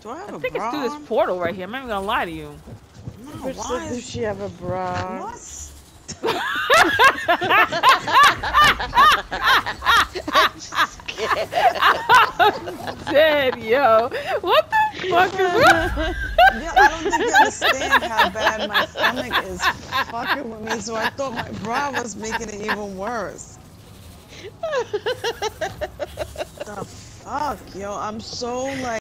Do I have I a think bra it's through on? this portal right here. I'm not even gonna lie to you. No, why is... does she have a bra? What? I'm Dead, yo. What the fuck is Yeah, I don't think you understand how bad my stomach is fucking with me, so I thought my bra was making it even worse. the fuck, yo? I'm so like.